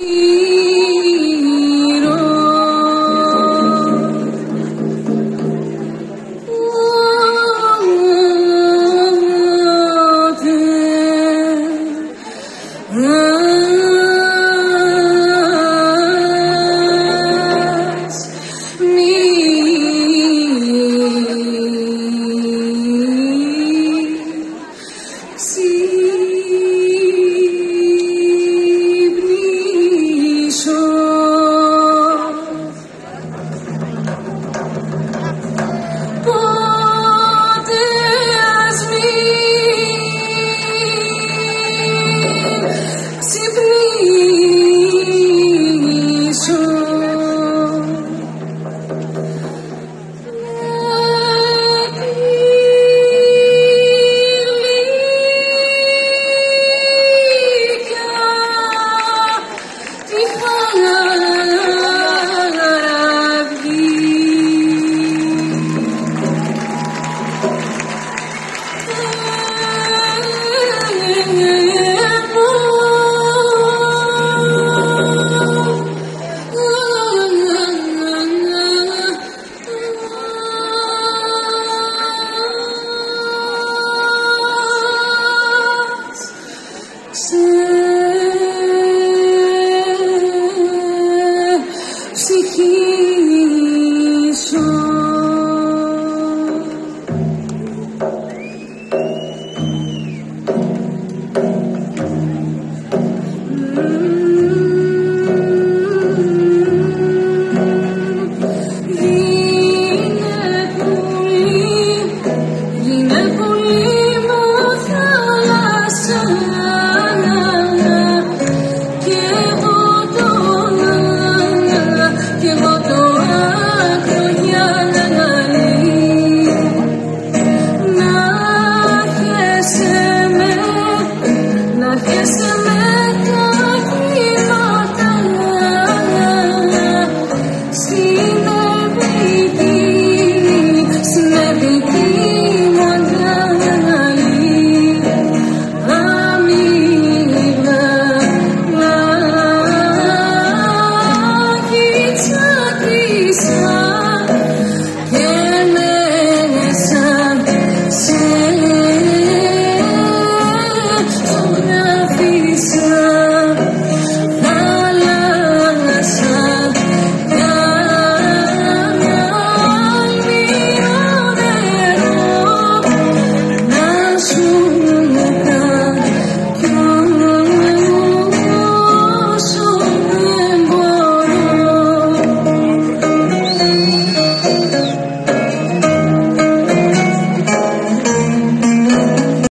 Hero, what is?